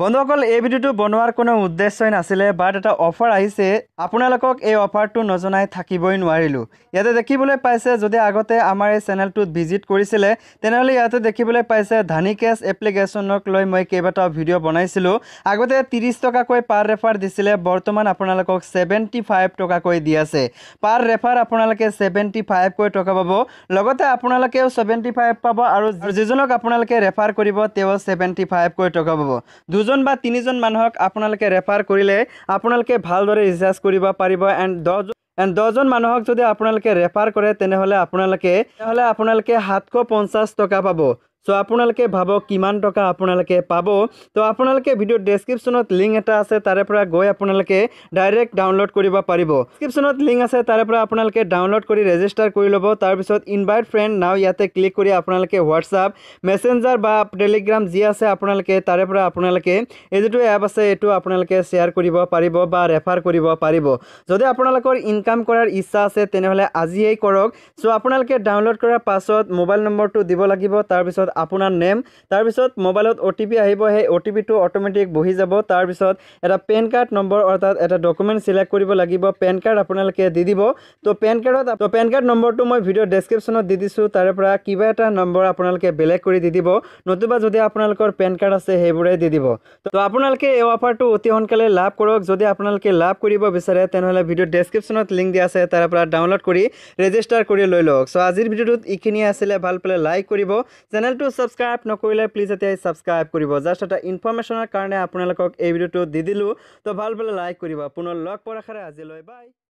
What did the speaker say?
বন্ধুসকল এই ভিডিঅ'টো বনোৱাৰ কোনো উদ্দেশ্যই নাছিলে বাট এটা অফাৰ আহিছে। আপোনালোকক এই অফাৰটো নজনাই থাকিবই নোৱাৰিলোঁ। ইয়াতে দেখিবলৈ পাইছে যদি আগতে আমাৰ এই চেনেলটোত ভিজিট কৰিছিলে তেনেহ'লে ইয়াতে দেখিবলৈ পাইছে ধানী কেছ এপ্লিকেশ্যনক লৈ মই কেইবাটাও ভিডিঅ' বনাইছিলোঁ। আগতে ত্ৰিছ টকাকৈ পাৰ ৰেফাৰ দিছিলে বৰ্তমান আপোনালোকক ছেভেণ্টি ফাইভ টকাকৈ দি আছে। পাৰ ৰেফাৰ আপোনালোকে ছেভেণ্টি ফাইভকৈ টকা পাব। লগতে আপোনালোকেও ছেভেণ্টি ফাইভ পাব আৰু যিজনক আপোনালোকে ৰেফাৰ কৰিব তেওঁ ছেভেণ্টি ফাইভকৈ টকা পাব। দুজন বা তিনিজন মানুহক আপোনালোকে ৰেফাৰ কৰিলে আপোনালোকে ভালদৰে ৰিচাৰ্জ কৰিব পাৰিব এণ্ড দহ এণ্ড দহজন মানুহক যদি আপোনালোকে ৰেফাৰ কৰে তেনেহ'লে আপোনালোকে তেনেহ'লে আপোনালোকে সাতশ পঞ্চাছ টকা পাব। চ' আপোনালোকে ভাবক কিমান টকা আপোনালোকে পাব। তো আপোনালোকে ভিডিঅ'ৰ ডেছক্ৰিপশ্যনত লিংক এটা আছে তাৰে পৰা গৈ আপোনালোকে ডাইৰেক্ট ডাউনলোড কৰিব পাৰিব। ডেছক্ৰিপশ্যনত লিংক আছে তাৰে পৰা আপোনালোকে ডাউনলোড কৰি ৰেজিষ্টাৰ কৰি ল'ব। তাৰপিছত ইনভাইট ফ্ৰেণ্ড নাও ইয়াতে ক্লিক কৰি আপোনালোকে হোৱাটছআপ মেছেঞ্জাৰ বা টেলিগ্ৰাম যি আছে আপোনালোকে তাৰে পৰা আপোনালোকে এই যিটো এপ আছে এইটো আপোনালোকে শ্বেয়াৰ কৰিব পাৰিব বা ৰেফাৰ কৰিব পাৰিব। যদি আপোনালোকৰ ইনকাম কৰাৰ ইচ্ছা আছে তেনেহ'লে আজিয়েই কৰক। চ' আপোনালোকে ডাউনলোড কৰাৰ পাছত মোবাইল নম্বৰটো দিব লাগিব। তাৰপিছত আপোনাৰ নেম তাৰপিছত মোবাইলত অ' টি পি আহিব সেই অ' টি পিটো অট'মেটিক বহি যাব। তাৰপিছত এটা পেন কাৰ্ড নম্বৰ অৰ্থাৎ এটা ডকুমেণ্ট চিলেক্ট কৰিব লাগিব। পেন কাৰ্ড আপোনালোকে দি দিব। তো পেন কাৰ্ডত তো পেন কাৰ্ড নম্বৰটো মই ভিডিঅ' ডেছক্ৰিপশ্যনত দি দিছোঁ। তাৰে পৰা কিবা এটা নম্বৰ আপোনালোকে বেলেগ কৰি দি দিব। নতুবা যদি আপোনালোকৰ পেন কাৰ্ড আছে সেইবোৰে দি দিব। তো আপোনালোকে এই অফাৰটো অতি সোনকালে লাভ কৰক। যদি আপোনালোকে লাভ কৰিব বিচাৰে তেনেহ'লে ভিডিঅ' ডেছক্ৰিপশ্যনত লিংক দিয়া আছে তাৰে পৰা ডাউনলোড কৰি ৰেজিষ্টাৰ কৰি লৈ লওক। চ' আজিৰ ভিডিঅ'টোত এইখিনিয়ে আছিলে। ভাল পালে লাইক কৰিব। চেনেলটো ছাবস্ক্ৰাইব নকৰিলে প্লিজ এতিয়াই ছাবস্ক্ৰাইব কৰিব। জাষ্ট এটা ইনফৰ্মেশ্যনৰ কাৰণে আপোনালোকক এই ভিডিঅ'টো দি দিলোঁ। তো ভাল পালে লাইক কৰিব। পুনৰ লগ পোৱাৰ আশাৰে আজিলৈ বাই